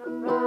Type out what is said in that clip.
butterfly.